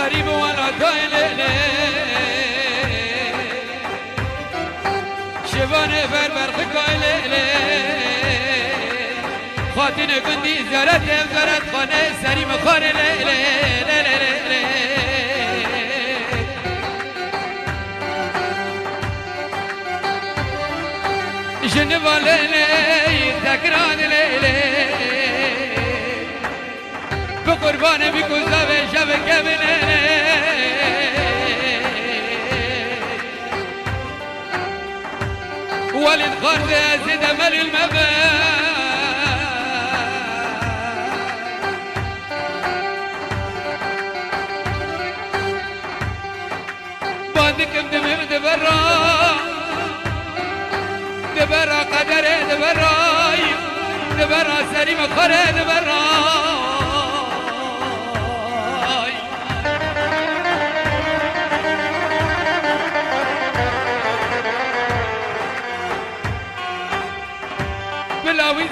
غريب دایلی لی شبانه بر برخ لی خاطر گندی زیارت زیارت خانه سری مخاره لیلی جنبا لیلی تکران لیلی به قربانه بگذار والد خارج زيد مل المبا. بعدكم دمر دبرا. دبرا قدر دبرا. دبرا سريم خره دبرا.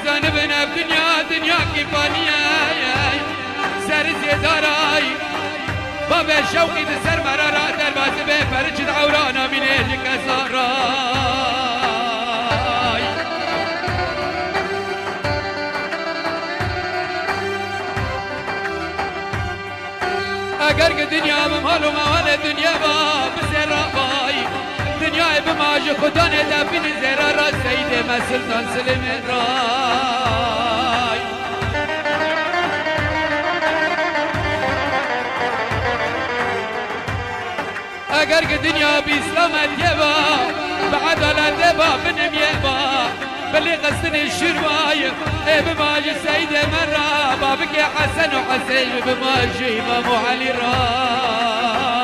زانبنا بدنيا دنيا كيفانية سر زيداراي. باب شوقي دسر مرارا. درباز به فرج دعورانا بینه لکساراي اگر که دنیا موال دنیا با بسر بماج خدا ندفین زیرا را سید مسلطان سلم رای. اگر که دنیا بی اسلامت یبا بعدالت با بنم یبا بلی قصن شروای ای بماج سید من را بابک حسن و حسین بماج امام علی را.